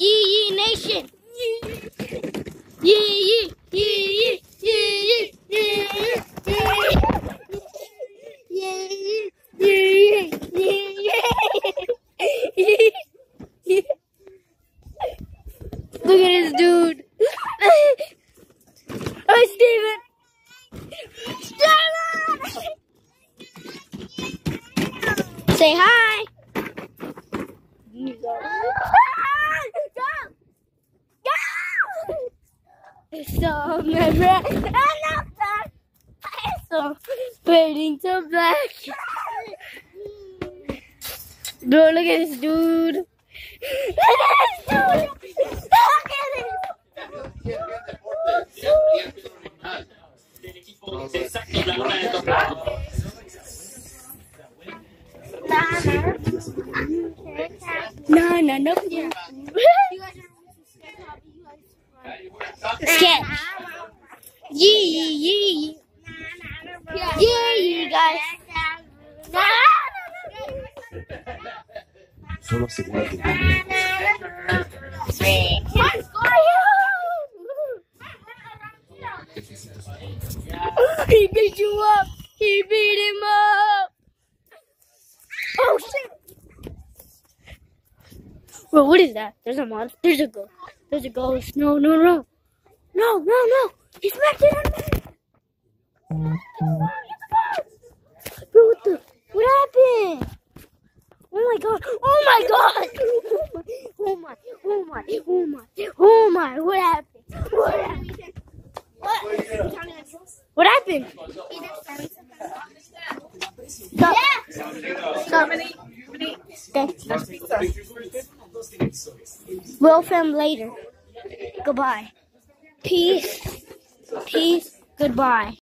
Yee Yee Nation. Yee Yee Yee Yee Yee Yee Yee Yee Yee Yee Look at this dude. Hi, Steven. Steven! Say hi. Go! So, remember, so fading to black. Bro, look at this dude. Look at this dude. Look at this. No, no, no. Sketch. Yee, yee, yee. Yee, yee, guys. Solo asegúrate de He beat you up. He beat him up. Oh shit. Bro, what is that? There's a monster. There's a ghost. There's a ghost. No, no, no. No, no, no. He smacked it on me. Bro, what the? What happened? Oh my god. Oh my god. Oh, oh my. Oh my. Oh my. Oh my. What happened? What happened? What? What happened? Stop. Stop. We'll film later. Goodbye. Peace. Peace. Goodbye.